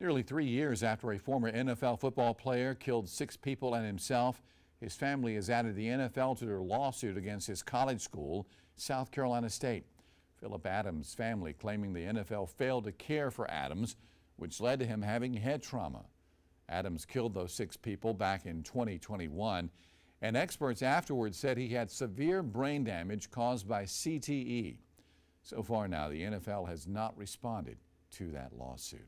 Nearly three years after a former NFL football player killed six people and himself, his family has added the NFL to their lawsuit against his college school, South Carolina State. Phillip Adams' family claiming the NFL failed to care for Adams, which led to him having head trauma. Adams killed those six people back in 2021, and experts afterwards said he had severe brain damage caused by CTE. So far now, the NFL has not responded to that lawsuit.